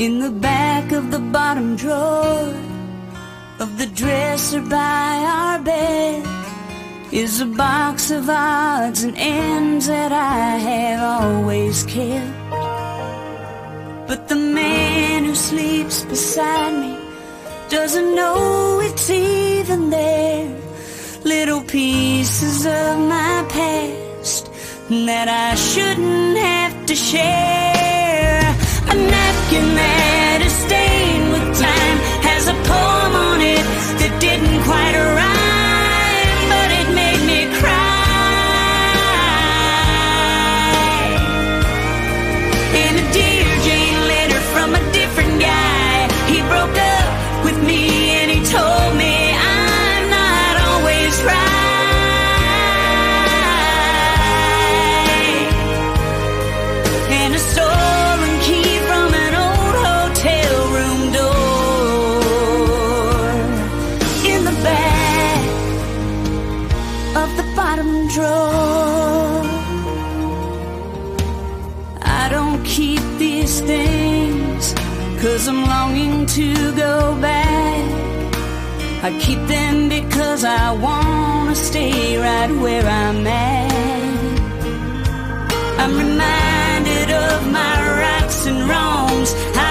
In the back of the bottom drawer of the dresser by our bed is a box of odds and ends that I have always kept. But the man who sleeps beside me doesn't know it's even there. Little pieces of my past that I shouldn't have to share. A napkin that cause I'm longing to go back. I keep them because I wanna stay right where I'm at. I'm reminded of my rights and wrongs. I